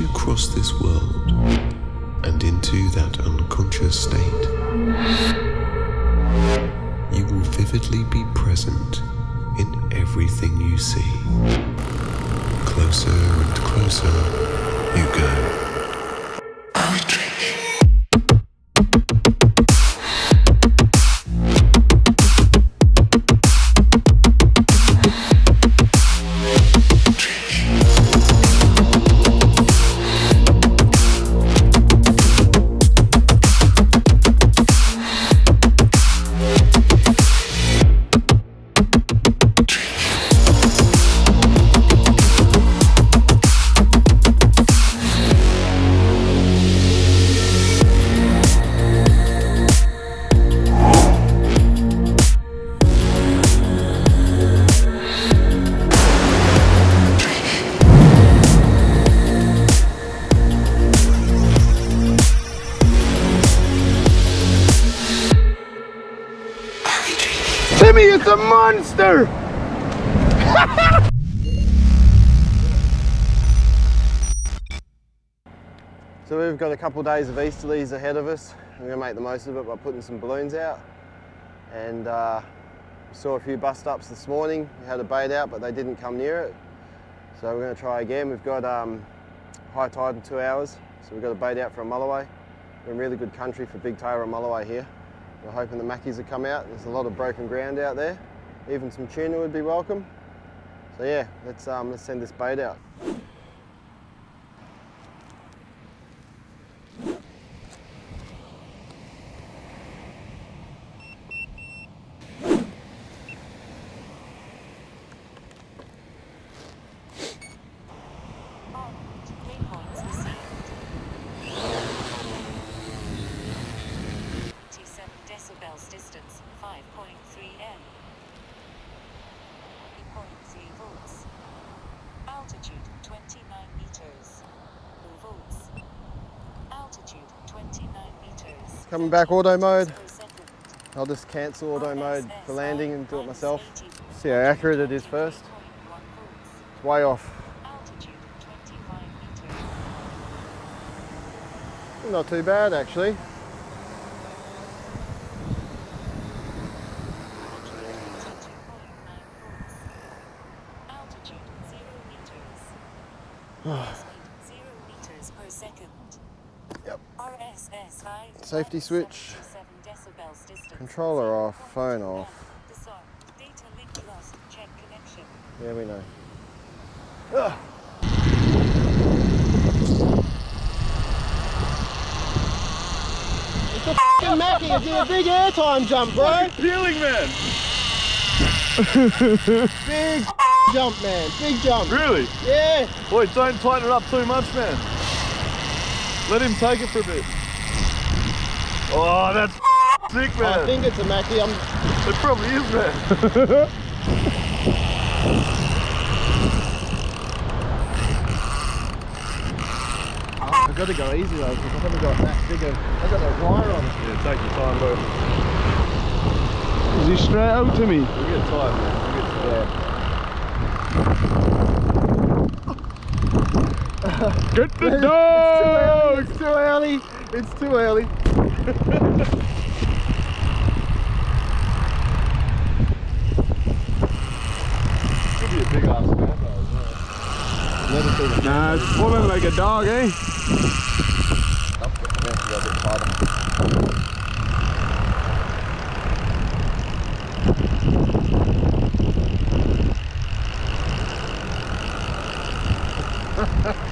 you cross this world and into that unconscious state, you will vividly be present in everything you see. Closer and closer you go. Couple days of Easterlies ahead of us. We're gonna make the most of it by putting some balloons out. And uh, we saw a few bust ups this morning. We had a bait out, but they didn't come near it. So we're gonna try again. We've got um, high tide in two hours. So we've got a bait out for a mulloway. We're in really good country for big tail and mulloway here. We're hoping the mackies will come out. There's a lot of broken ground out there. Even some tuna would be welcome. So yeah, let's um, let's send this bait out. Coming back auto mode. I'll just cancel auto mode for landing and do it myself. See how accurate it is first. It's way off. Altitude 25 meters. Not too bad actually. Safety switch. 77 decibels distance. Controller off, phone off. Disarm. Data link lost. Check connection. Yeah, we know. Ugh. It's a f***ing Mackie. It's a big airtime jump, bro. Peeling man. Big jump, man. Big jump. Really? Yeah. Boy, don't tighten it up too much, man. Let him take it for a bit. Oh, that's sick, man. I think it's a Mackie. I'm. It probably is, man. I've got to go easy though because I haven't got that big a. I've got a wire on it. Yeah, take your time, bro. Is he straight out to me? We'll get tired, man. We'll get tired. Get the dog! It's too early. It's too early. Could be a big ass man, though. as well. Never seen it. Nah, it's swimming like a dog, eh?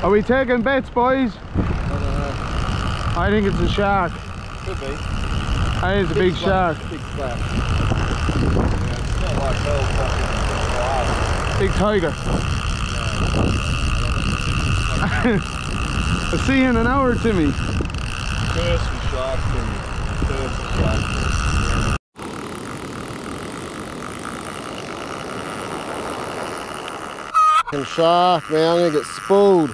Are we taking bets, boys? I think it's a shark. Could be. I think it's a big shark. Big splash. It's like Big tiger. I'll see you in an hour, Timmy. curse for sharks and curse for sharks. Fucking shark, man. I'm gonna get spooled.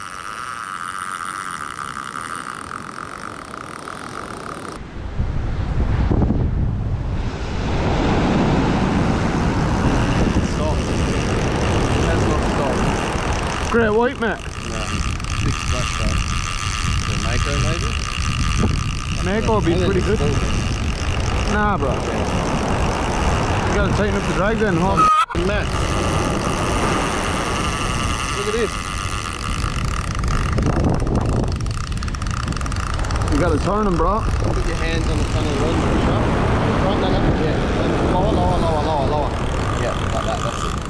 Stop. That's not stop. Great white, mate. six bust up. The Mako maybe? Mako would be pretty good. Nah, bro. You gotta tighten up the drag then, huh? Max. Look at this. You gotta turn them, bro. Put your hands on the front of the rod and push up. Right, no, no, yeah. Lower, lower, lower, lower, lower. Yeah, like that, that's it.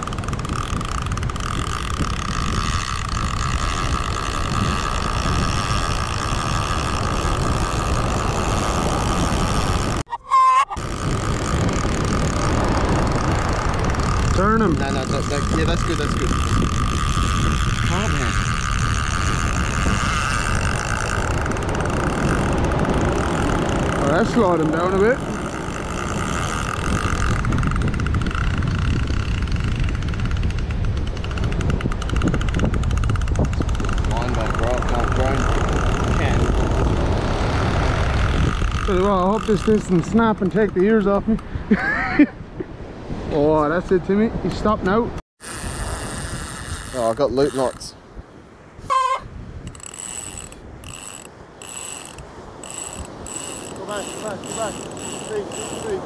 Turn them. No, no, that, that, yeah, that's good, that's good. Man. Oh, that slowed them down a bit. Mine don't grow up, drone can. Tell you what, I hope this doesn't snap and take the ears off me. oh, that's it, Timmy. He's stopped now. Oh, I got loop knots. Go back, go back, go back. Speed, speed.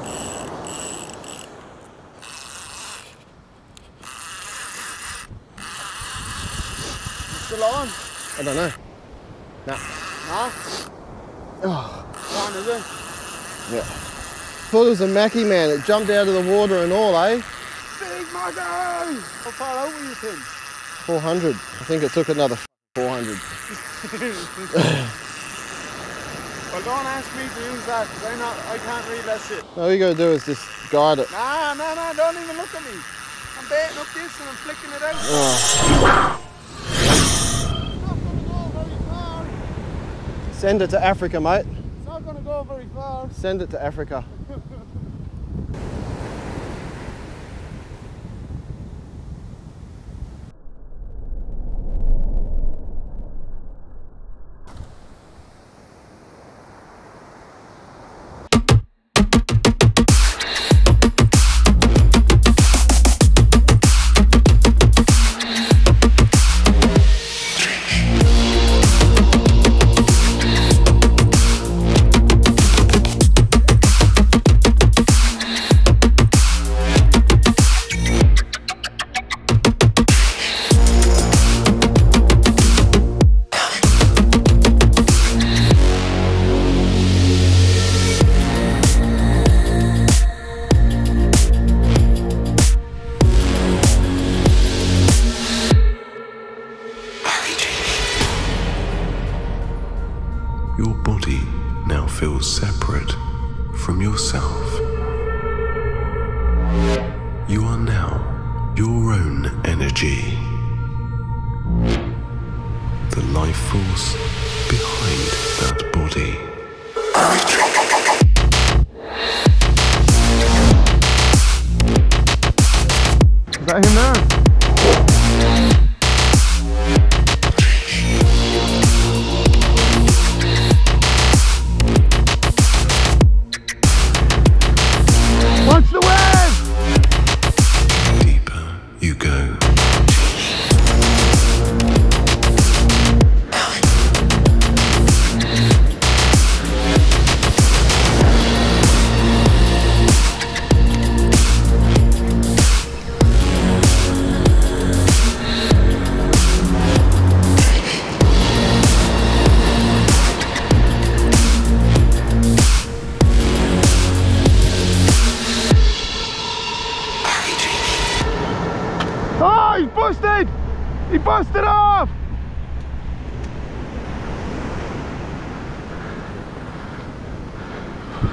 Still on? I don't know. Nah. Nah? Oh, is it? yeah. Thought it was a Mackie man. It jumped out of the water and all, eh? Big Marco! How far out were you, Tim? 400. I think it took another 400. Well, don't ask me to use that, because I, not, I can't read that shit. All you gotta do is just guide it. Nah, nah, nah, don't even look at me. I'm baiting up this and I'm flicking it out. Oh. It's not going to go very far. Send it to Africa, mate. It's not to go very far. Send it to Africa.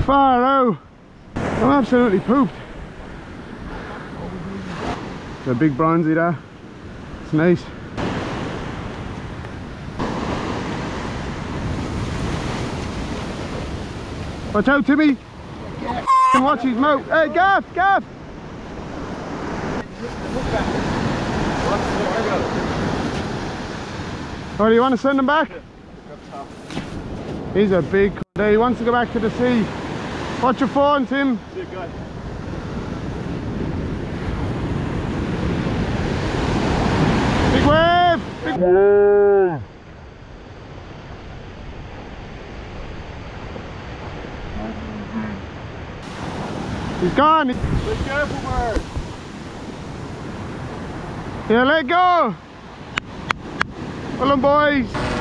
Far out. I'm absolutely pooped. It's a big bronzy there. It's nice. Watch out, Timmy! And watch his mouth. Hey, Gaff, Gaff! Oh, do you want to send him back? He's a big He wants to go back to the sea. Watch your phone, Tim. Big wave! Big wave! He's gone! Be careful, bird! Yeah, let go! Well done, boys!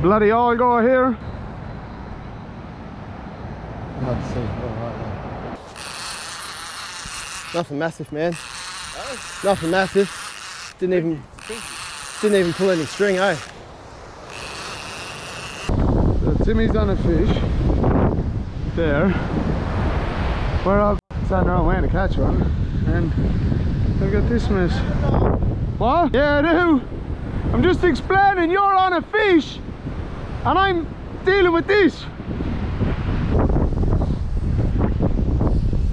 Bloody all go here. Let's see. All right, man. Nothing massive, man. Nothing massive. Didn't even didn't even pull any string, eh? So Timmy's on a fish. There. We're up standing around waiting to catch one. And look got this mess. What? Yeah, I do. I'm just explaining you're on a fish and I'm dealing with this.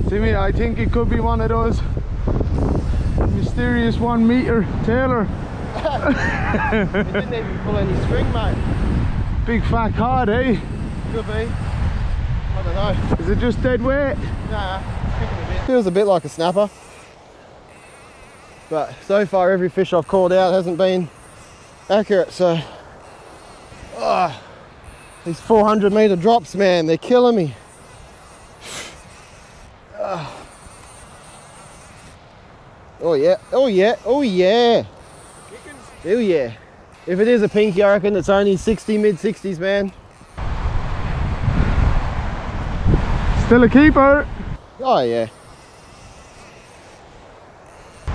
Timmy, I think it could be one of those mysterious one meter tailor. It didn't even pull any string, mate. Big fat cod, eh? Could be. I don't know. Is it just dead weight? Nah, a. Feels a bit like a snapper. But so far every fish I've caught out hasn't been accurate, so Ah, these 400 meter drops, man, they're killing me. Ah. Oh yeah, oh yeah, oh yeah. Oh yeah. If it is a pinky, I reckon it's only 60, mid 60s, man. Still a keeper. Oh yeah.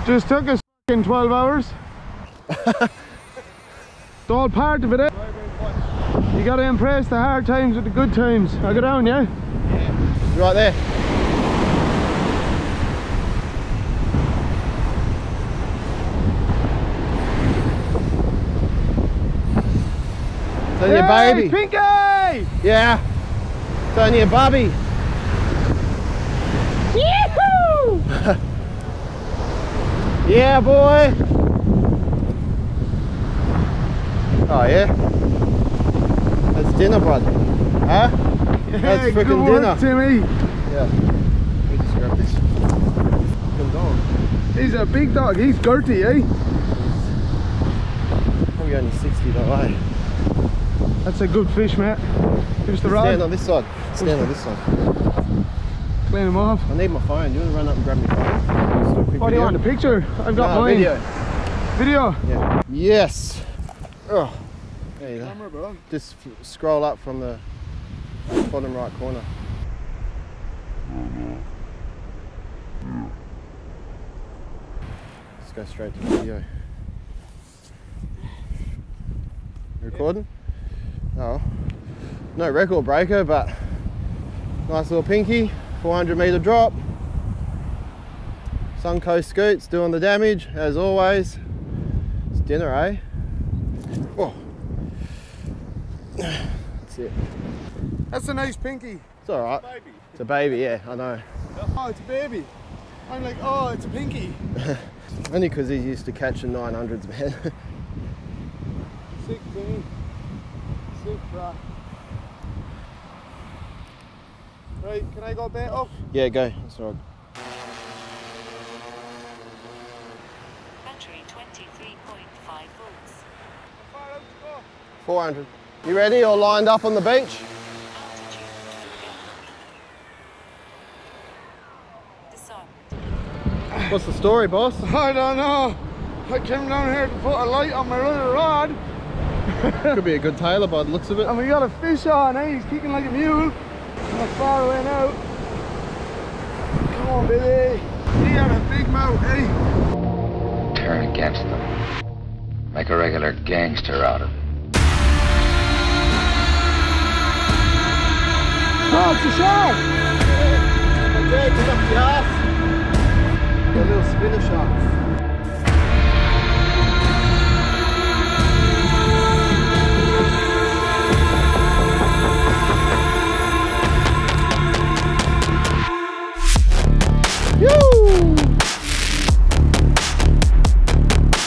Just took us in 12 hours. it's all part of it, eh? You gotta impress the hard times with the good times. I go down, yeah? Right there. It's Hey, baby. Pinky! Yeah. It's only a bubby. yeah, boy. Oh yeah. That's dinner, bud. Huh? That's Hey, frickin' good dinner. Timmy. Yeah. Just grab this. Dog. He's a big dog. He's girty, eh? Probably only 60 though, eh? That's a good fish, Matt. Give us the rod. Stand on this side. Stand on this side. Clean him off. I need my phone. Do you want to run up and grab my phone? Just do a What do you want? A picture? I've got No, mine. video. Video. Yeah. Yes. Oh. There you go. Camera, bro. Just scroll up from the bottom right corner. Let's go straight to the video. Recording? Oh. No record breaker, but nice little pinky, 400 meter drop. Suncoast Scoots doing the damage, as always. It's dinner, eh? Oh. That's it. That's a nice pinky. It's alright. Baby. It's a baby, yeah, I know. Oh, it's a baby. I'm like, oh, it's a pinky. Only because he's used to catching 900s, man. Sick thing. Sick, bro. Right, can I go bait up? yeah, go. That's all right. Battery 23.5 volts. How far out to go? 400. You ready or lined up on the beach? What's the story, boss? I don't know. I came down here to put a light on my other rod Could be a good tailor by the looks of it. and we got a fish on, eh? He's kicking like a mule. Not far away now. Come on, baby. He had a big mouth, eh? turn against them. Make a regular gangster out of it. Oh, it's a shark! Okay, pick up the ass. A little spinner!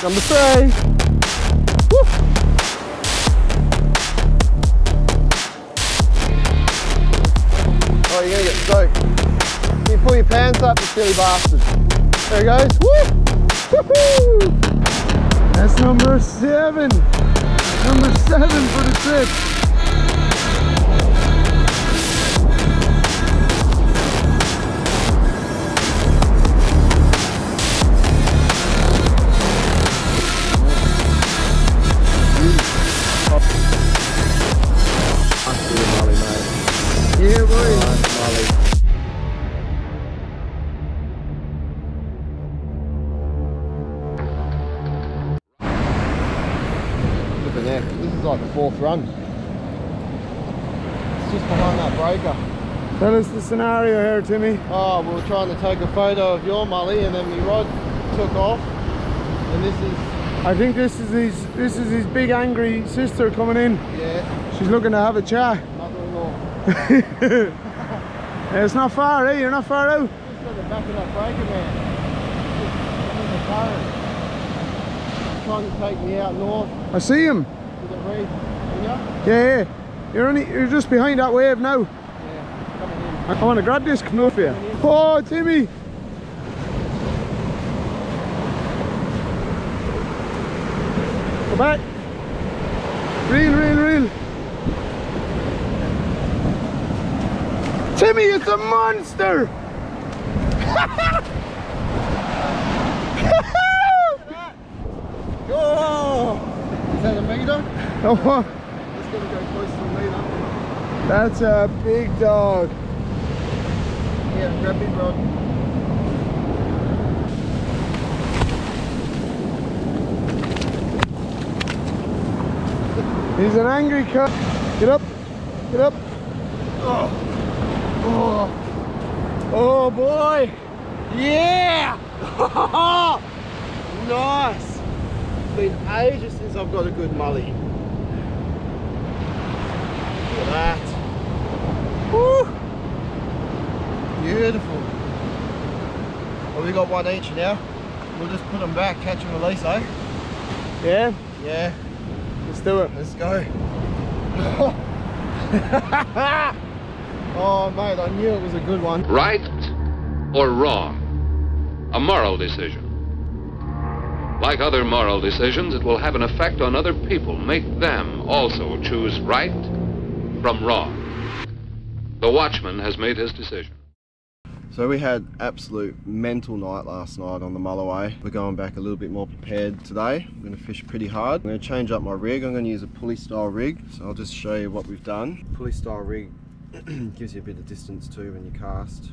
Number three. Oh, you're gonna get stoked. You pull your pants up, you silly bastard? There he goes. Woo! That's number seven. Number seven for the trip. Fourth run. It's just behind that breaker. Tell us the scenario here, Timmy. Oh, we were trying to take a photo of your mully and then my rod took off. And this is, I think this is his this is his big angry sister coming in. yeah, She's looking to have a chat. Yeah, it's not far, eh? You're not far out. Just got the back of that breaker, man. Just in the current. Trying to take me out north I see him. Yeah? Yeah, yeah. You're only you're just behind that wave now. Yeah, coming in. I want to grab this canoe for you. Oh, Timmy. Go back. Reel, reel, reel. Timmy, it's a monster. Oh! Is that a Oh, It's gonna go close to a meter. that's a big dog. Yeah, grab big rod. He's an angry cut. Get up. Get up. Oh, oh, oh boy! Yeah! nice! It's been ages since I've got a good mully. Look at that. Woo! Beautiful. Well, we got one each now. We'll just put them back, catch and release, eh? Yeah, Yeah, let's do it. let's go. oh, mate, I knew it was a good one. Right or wrong? A moral decision. Like other moral decisions, it will have an effect on other people, make them also choose right from wrong. The watchman has made his decision. So we had absolute mental night last night on the Mulloway. We're going back a little bit more prepared today. I'm going to fish pretty hard. I'm going to change up my rig. I'm going to use a pulley style rig. So I'll just show you what we've done. Pulley style rig gives you a bit of distance too when you cast.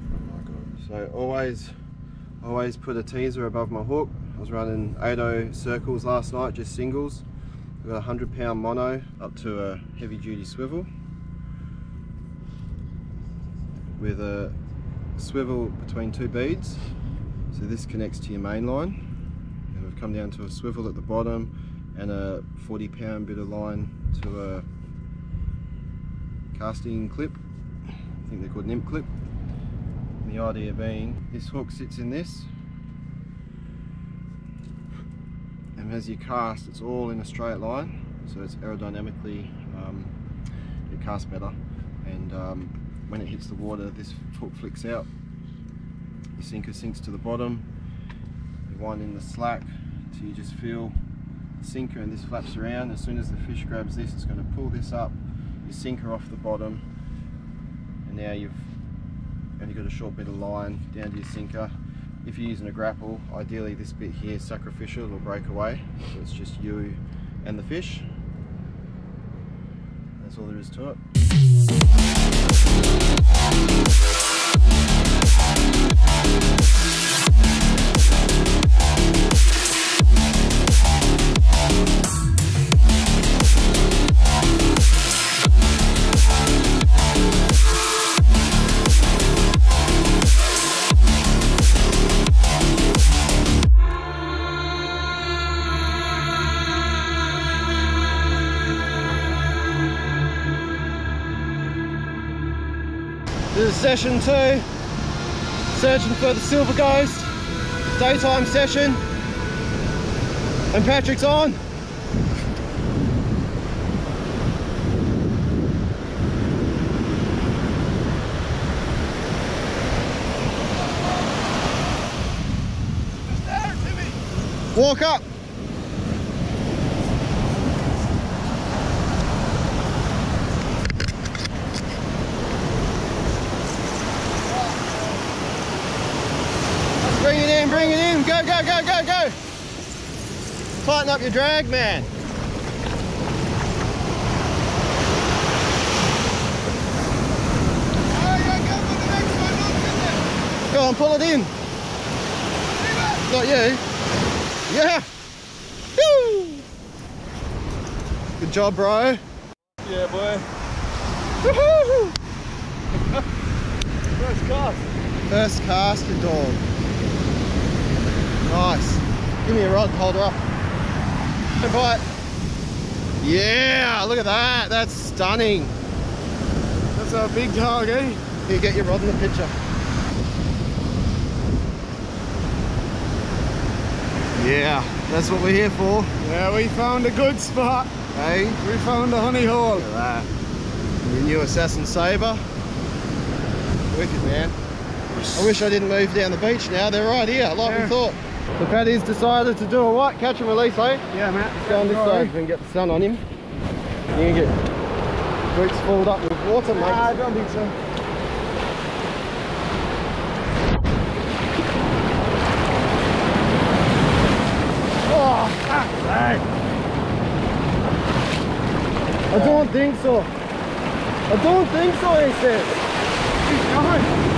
Oh my God. So always, always put a teaser above my hook. I was running 80 circles last night, just singles. I've got a 100 pound mono up to a heavy duty swivel with a swivel between two beads. So this connects to your main line. And we've come down to a swivel at the bottom and a 40 pound bit of line to a casting clip. I think they're called nymph clip. And the idea being this hook sits in this. And as you cast, it's all in a straight line. So it's aerodynamically, um, it casts better. And um, when it hits the water, this hook flicks out. Your sinker sinks to the bottom. You wind in the slack till you just feel the sinker and this flaps around. As soon as the fish grabs this, it's going to pull this up, your sinker off the bottom, and now you've only got a short bit of line down to your sinker. If you're using a grapple, ideally this bit here is sacrificial, it'll break away. So it's just you and the fish. That's all there is to it. Searching for the silver ghost, daytime session, and Patrick's on. Walk up. Bring it in, bring it in. Go, go, go, go, go. Tighten up your drag, man. Go on, pull it in. Not you. Yeah. Woo. Good job, bro. Yeah, boy. Woohoo. First cast. First cast, good dog. Nice. Give me a rod, hold her up. Bite. Yeah, look at that. That's stunning. That's a big dog, eh? Here, get your rod in the picture. Yeah, that's what we're here for. Yeah, we found a good spot. Hey, We found a honey hole. look at that. Your new Assassin Sabre. Wicked, man. I wish I didn't move down the beach now. They're right here, like Yeah. we thought. So Paddy's decided to do a white Catch and release, eh? Yeah, Matt. Let's Go on this Right. side, we can get the sun on him. You can get boots filled up with water, mate. Nah, I don't think so. Oh. I don't think so. I don't think so, he says. He's going.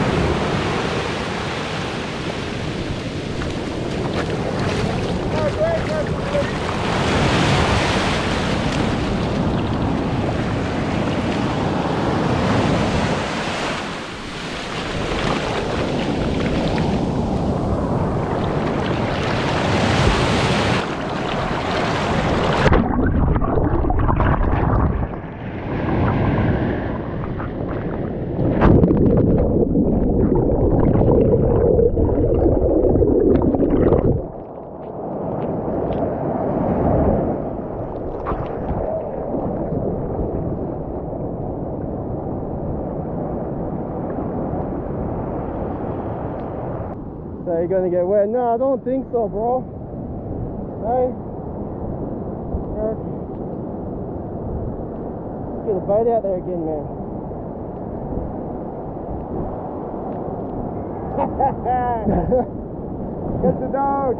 You're gonna get wet? No, I don't think so, bro. Hey. Let's get a bite out there again, man. Get the dog.